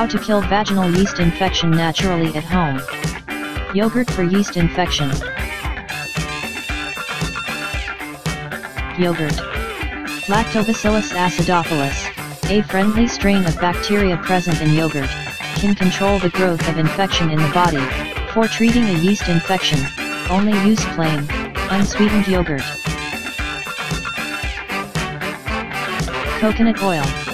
How to kill vaginal yeast infection naturally at home. Yogurt for yeast infection. Yogurt. Lactobacillus acidophilus, a friendly strain of bacteria present in yogurt, can control the growth of infection in the body. For treating a yeast infection, only use plain, unsweetened yogurt. Coconut oil.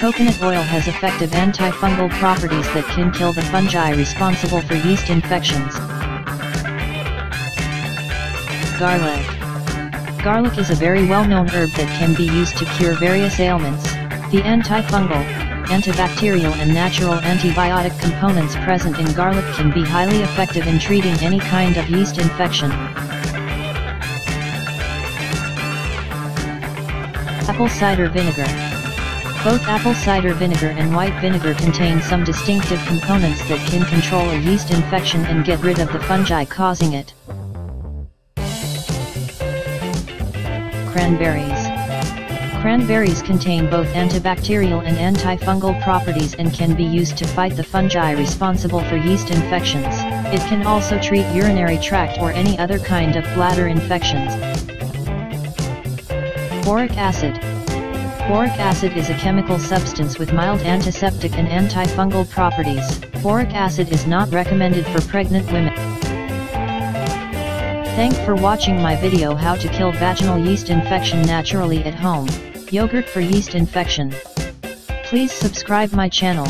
Coconut oil has effective antifungal properties that can kill the fungi responsible for yeast infections. Garlic. Garlic is a very well-known herb that can be used to cure various ailments. The antifungal, antibacterial and natural antibiotic components present in garlic can be highly effective in treating any kind of yeast infection. Apple cider vinegar. Both apple cider vinegar and white vinegar contain some distinctive components that can control a yeast infection and get rid of the fungi causing it. Cranberries. Cranberries contain both antibacterial and antifungal properties and can be used to fight the fungi responsible for yeast infections. It can also treat urinary tract or any other kind of bladder infections. Boric acid. Boric acid is a chemical substance with mild antiseptic and antifungal properties. Boric acid is not recommended for pregnant women. Thank for watching my video how to kill vaginal yeast infection naturally at home. Yogurt for yeast infection. Please subscribe my channel.